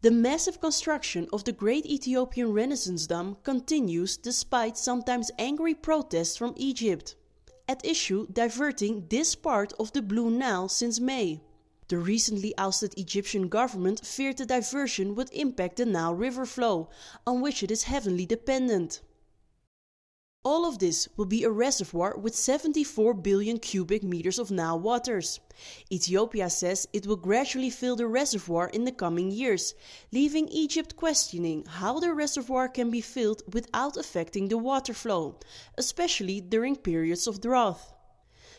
The massive construction of the Great Ethiopian Renaissance Dam continues despite sometimes angry protests from Egypt. At issue diverting this part of the Blue Nile since May. The recently ousted Egyptian government feared the diversion would impact the Nile river flow, on which it is heavily dependent. All of this will be a reservoir with 74 billion cubic meters of Nile waters. Ethiopia says it will gradually fill the reservoir in the coming years, leaving Egypt questioning how the reservoir can be filled without affecting the water flow, especially during periods of drought.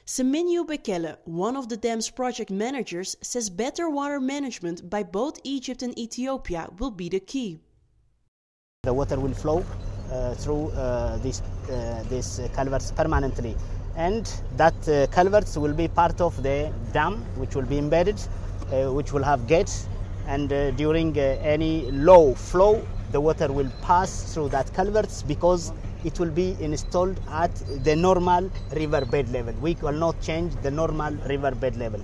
Simegnew Bekele, one of the dam's project managers, says better water management by both Egypt and Ethiopia will be the key. The water will flow through uh, these, uh, these culverts permanently and that uh, culverts will be part of the dam which will be embedded uh, which will have gates and uh, during any low flow the water will pass through that culverts because it will be installed at the normal river bed level. We will not change the normal river bed level.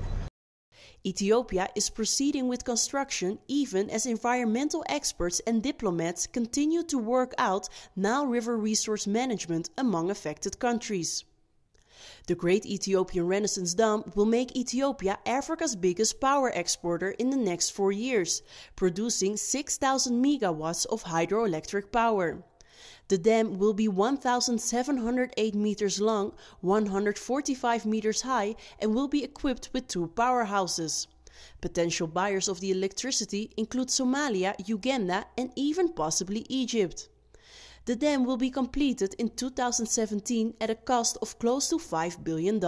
Ethiopia is proceeding with construction even as environmental experts and diplomats continue to work out Nile River resource management among affected countries. The Great Ethiopian Renaissance Dam will make Ethiopia Africa's biggest power exporter in the next four years, producing 6,000 megawatts of hydroelectric power. The dam will be 1,708 meters long, 145 meters high, and will be equipped with two powerhouses. Potential buyers of the electricity include Somalia, Uganda, and even possibly Egypt. The dam will be completed in 2017 at a cost of close to $5 billion.